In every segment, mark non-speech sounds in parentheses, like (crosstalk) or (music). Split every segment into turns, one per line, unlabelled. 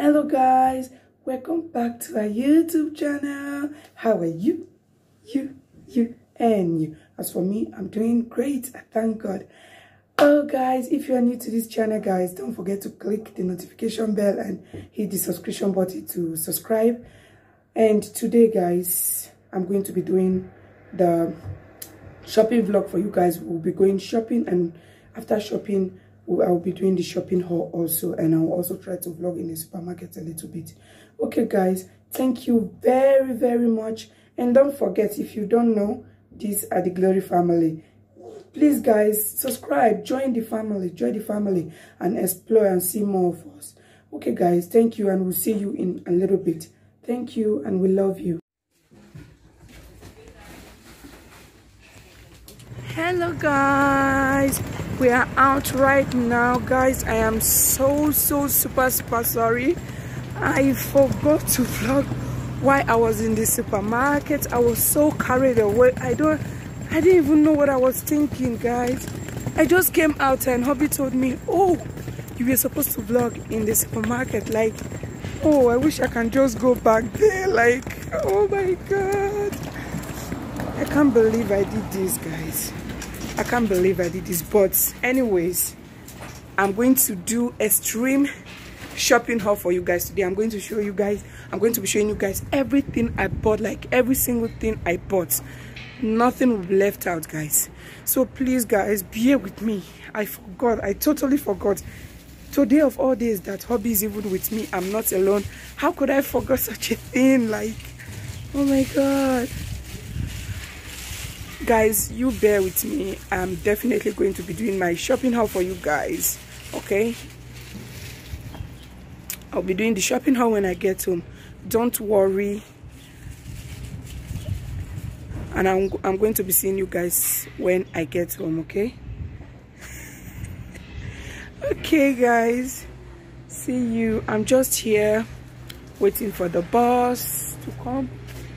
hello guys. Welcome back to our youtube channel. How are you? You you and you. As for me i'm doing great. I thank god. Oh guys if you are new to this channel guys don't forget to click the notification bell and hit the subscription button to subscribe. And today guys i'm going to be doing the shopping vlog for you guys. We'll be going shopping and after shopping I'll be doing the shopping haul also and I'll also try to vlog in the supermarket a little bit. Okay guys thank you very very much. And don't forget if you don't know these are the glory family. Please guys subscribe join the family join the family and explore and see more of us. Okay guys thank you and we'll see you in a little bit. Thank you and we love you hello guys. We are out right now guys. I am so so super super sorry. I forgot to vlog while i was in the supermarket. I was so carried away. I don't i didn't even know what i was thinking guys. I just came out and hubby told me oh you were supposed to vlog in the supermarket. Like oh i wish i can just go back there. Like oh my god. I can't believe i did this guys I can't believe I did this but anyways I'm going to do extreme shopping haul for you guys today. I'm going to show you guys I'm going to be showing you guys everything I bought like every single thing I bought. Nothing will be left out guys. So please guys bear with me. I forgot I totally forgot. Today of all days that hubby is even with me I'm not alone. How could I forget such a thing? Like oh my god guys you bear with me. I'm definitely going to be doing my shopping haul for you guys okay? I'll be doing the shopping haul when i get home. Don't worry. And i'm, I'm going to be seeing you guys when i get home okay? (laughs) Okay guys. See you. I'm just here waiting for the bus to come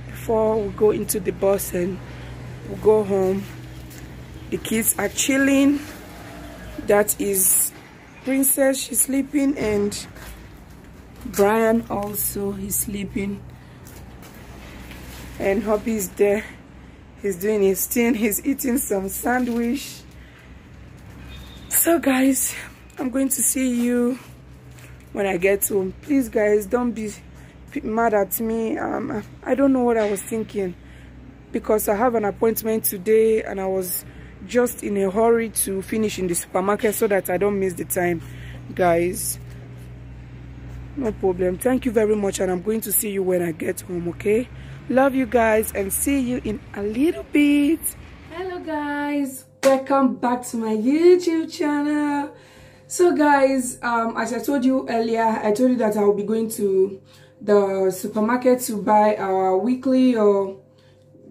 before we go into the bus and we'll go home the kids are chilling. That is princess she's sleeping and brian also he's sleeping. And hubby is there. He's doing his thing. He's eating some sandwich. So guys i'm going to see you when i get home. Please guys don't be mad at me. Um i don't know what i was thinking because I have an appointment today and I was just in a hurry to finish in the supermarket so that I don't miss the time guys. No problem. Thank you very much and I'm going to see you when I get home okay? Love you guys and see you in a little bit. Hello guys. Welcome back to my YouTube channel. So guys um as I told you earlier I told you that I will be going to the supermarket to buy our weekly or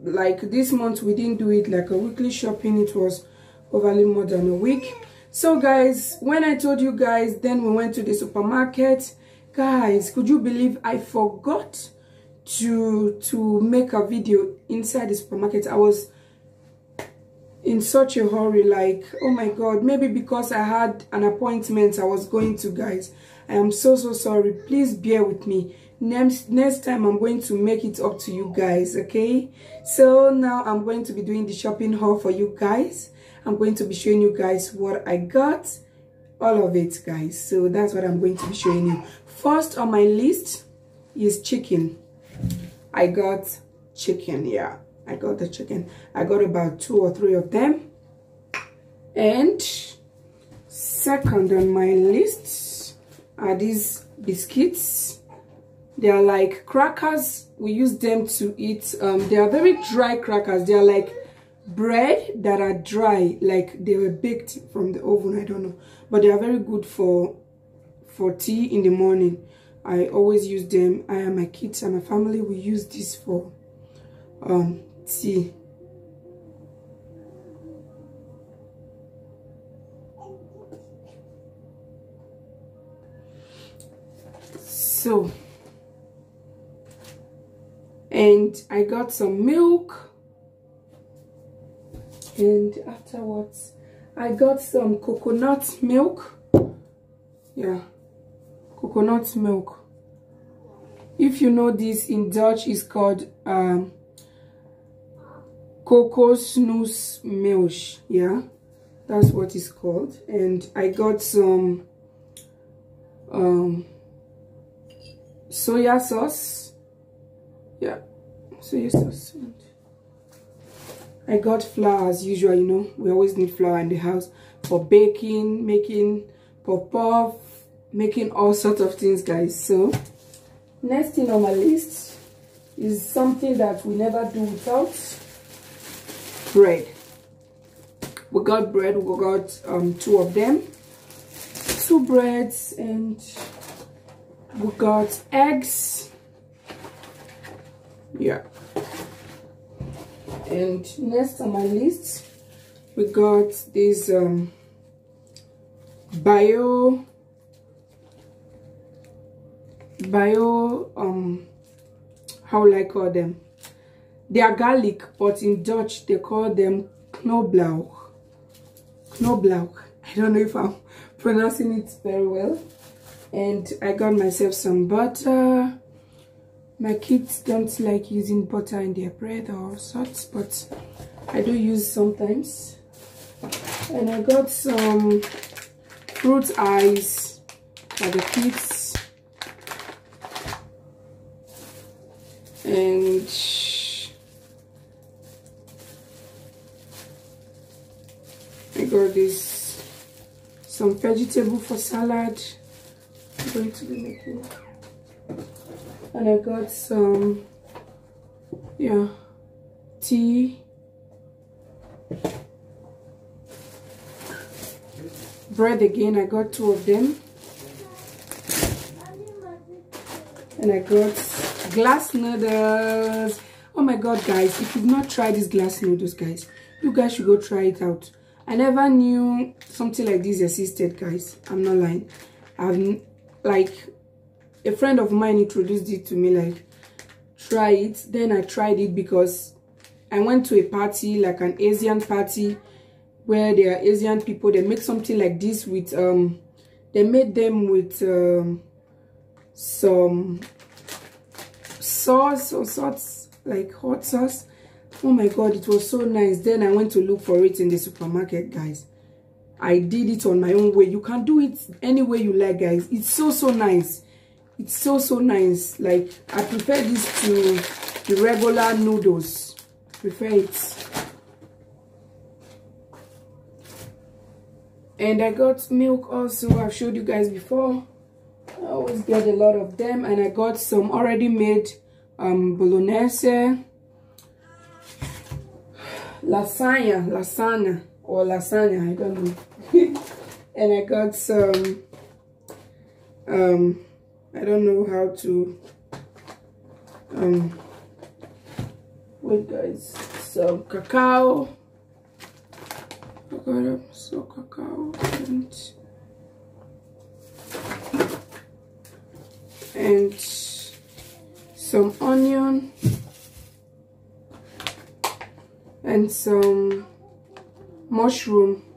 like this month we didn't do it like a weekly shopping. It was overly more than a week. So guys when i told you guys then we went to the supermarket. Guys could you believe i forgot to to make a video inside the supermarket? I was in such a hurry like oh my god. Maybe because i had an appointment i was going to guys. I am so so sorry. Please bear with me next next time i'm going to make it up to you guys okay? So now i'm going to be doing the shopping haul for you guys. I'm going to be showing you guys what i got all of it guys. So that's what i'm going to be showing you. First on my list is chicken. I got chicken yeah. I got the chicken. I got about two or three of them. And second on my list are these biscuits they are like crackers. We use them to eat um, they are very dry crackers. They are like bread that are dry like they were baked from the oven i don't know. But they are very good for for tea in the morning. I always use them. I and my kids and my family we use this for um tea. So and I got some milk. And afterwards I got some coconut milk. Yeah coconut milk. If you know this in dutch is called um kokosnoes milk yeah that's what it's called. And i got some um soya sauce yeah. See you so sauce i got flour as usual you know. We always need flour in the house for baking making pop puff making all sorts of things guys. So next thing on my list is something that we never do without. Bread. We got bread. We got um, two of them. Two breads and we got eggs yeah. And next on my list we got this um, bio bio um how will i call them? They are garlic but in dutch they call them knoblauch knoblauch i don't know if i'm (laughs) pronouncing it very well. And i got myself some butter my kids don't like using butter in their bread or sorts but i do use sometimes. And i got some fruit eyes for the kids. And I got this some vegetable for salad. I'm going to be making and I got some yeah tea. Bread again I got two of them. And I got glass noodles. Oh my god guys if you've not tried these glass noodles guys you guys should go try it out. I never knew something like this existed guys. I'm not lying. I've like a friend of mine introduced it to me like try it. Then i tried it because i went to a party like an asian party where there are asian people. They make something like this with um they made them with um some sauce or sorts like hot sauce. Oh my god it was so nice. Then i went to look for it in the supermarket guys. I did it on my own way. You can do it any way you like guys. It's so so nice it's so so nice. Like i prefer this to the regular noodles. Prefer it. And i got milk also. I've showed you guys before. I always get a lot of them. And i got some already made um, bolognese, lasagna, lasagna, or lasagna, I don't know. (laughs) and I got some, um, I don't know how to, um, wait guys, some cacao. I got some cacao and, and some onion and some mushroom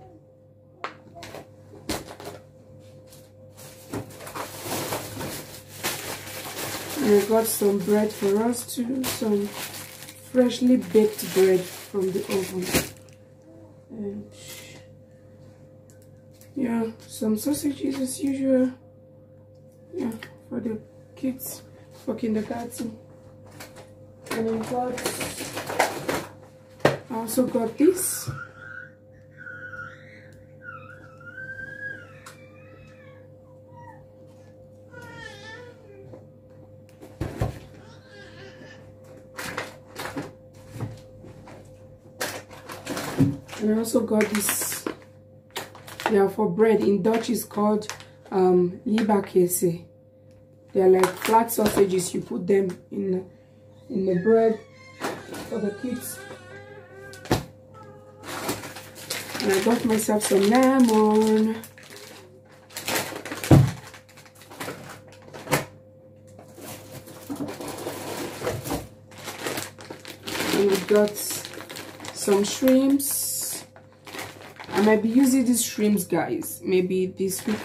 I got some bread for us too some freshly baked bread from the oven. And yeah some sausages as usual. Yeah for the kids for kindergarten. And I got I also got this also got this they are for bread in Dutch is called um libakese they're like flat sausages. You put them in, in the bread for the kids. And I got myself some lemon. And we got some shrimps. I might be using these shrimps, guys, maybe this week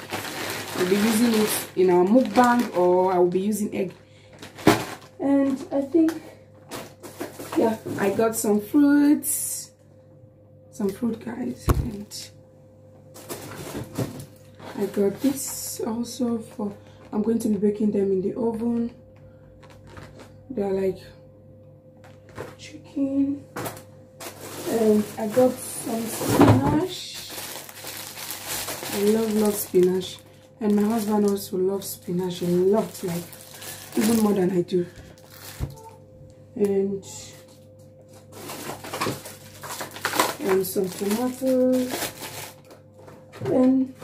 I'll be using it in our mukbang or I will be using egg. And i think yeah i got some fruits. Some fruit guys. And i got this also for i'm going to be baking them in the oven. They're like chicken. And i got some spinach. I love love spinach. And my husband also loves spinach a lot like even more than i do. And and some tomatoes. And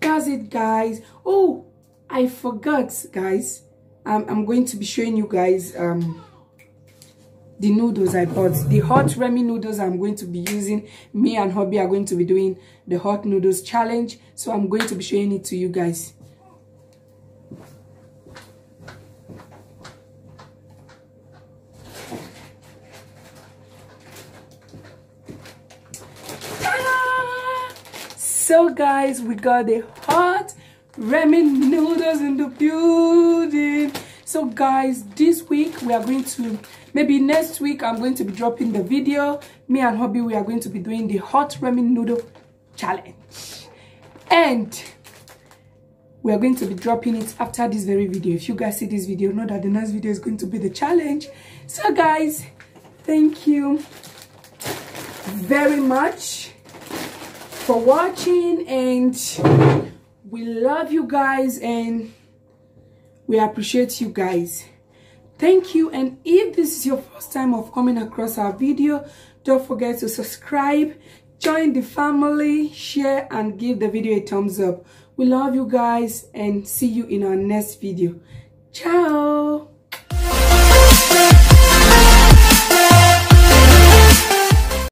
that's it guys. Oh i forgot guys. Um, i'm going to be showing you guys um the noodles i bought. The hot remy noodles i'm going to be using me and hubby are going to be doing the hot noodles challenge. So i'm going to be showing it to you guys. So guys we got the hot ramen noodles in the building. So guys this week we are going to maybe next week i'm going to be dropping the video. Me and hubby we are going to be doing the hot ramen noodle challenge. And we are going to be dropping it after this very video. If you guys see this video know that the next video is going to be the challenge. So guys thank you very much for watching and we love you guys and we appreciate you guys thank you. And if this is your first time of coming across our video don't forget to subscribe join the family share and give the video a thumbs up. We love you guys and see you in our next video. Ciao.